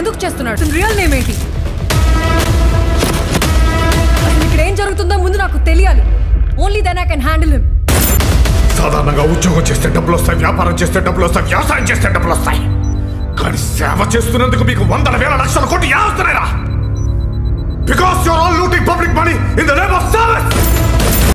ఎందుకు చేస్తున్నాడు? Real name ఏంటి? ఇక్కడ ఏం జరుగుతుందో ముందు నాకు తెలియాలి. Only then I can handle him సాధారణంగా ఉద్యోగం చేస్తే డబ్బులు వస్తాయి వ్యాపారం చేస్తే డబ్బులు వస్తాయి వ్యవసాయం చేస్తే డబ్బులు వస్తాయి. కానీ సేవ చేస్తున్నందుకు మీకు వందల వేల లక్షల కోట్లు ఏ వస్తున్నాయిరా బికాస్ యూర్ ఆల్